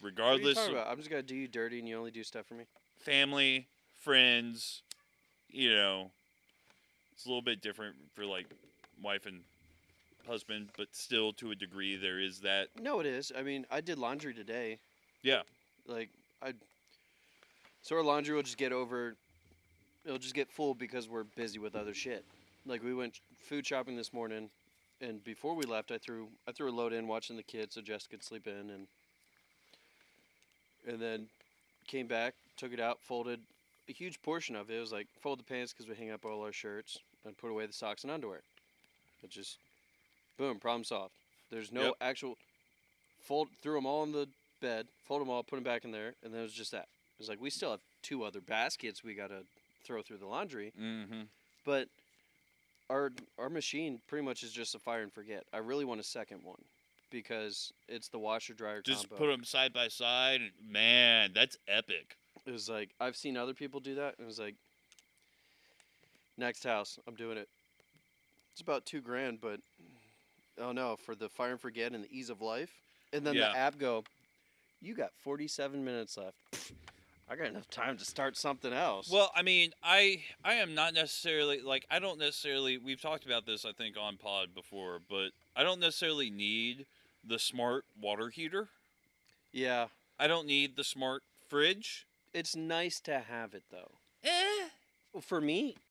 What are you regardless? I'm just gonna do you dirty, and you only do stuff for me. family, friends, you know, it's a little bit different for like wife and husband, but still to a degree there is that. No, it is. I mean, I did laundry today. Yeah. Like I. So our laundry will just get over. It'll just get full because we're busy with other shit. Like we went food shopping this morning, and before we left, I threw I threw a load in watching the kids so Jess could sleep in, and and then came back, took it out, folded a huge portion of it. It was like fold the pants because we hang up all our shirts, and put away the socks and underwear. It just boom, problem solved. There's no Yep. actual fold threw them all in the bed, fold them all, put them back in there, and then it was just that. It was like we still have two other baskets we gotta throw through the laundry, Mm-hmm. but our our machine pretty much is just a fire and forget. I really want a second one because it's the washer dryer Just combo. put them side by side. Man, that's epic. It was like I've seen other people do that, and it was like next house, I'm doing it. It's about two grand, but oh no, for the fire and forget and the ease of life, and then Yeah. the app go, you got 47 minutes left. I got enough time to start something else. Well, I mean, I I am not necessarily like I don't necessarily. We've talked about this, I think, on Pod before, but I don't necessarily need the smart water heater. yeah, I don't need the smart fridge. it's nice to have it though. Eh. For me,